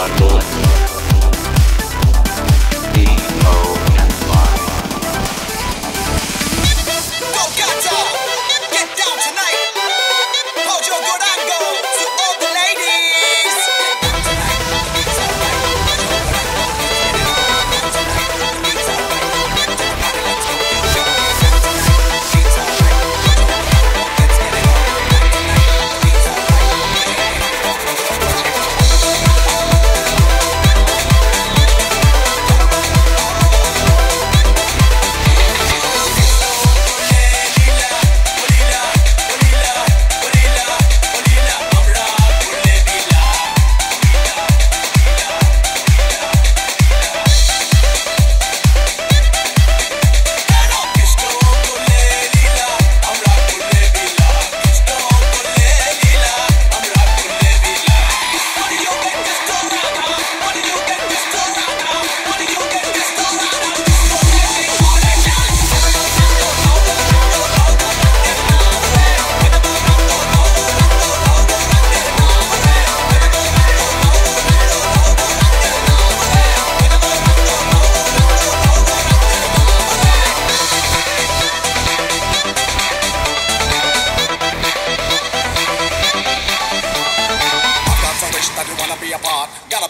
on board.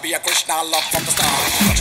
be a Krishna love from the start.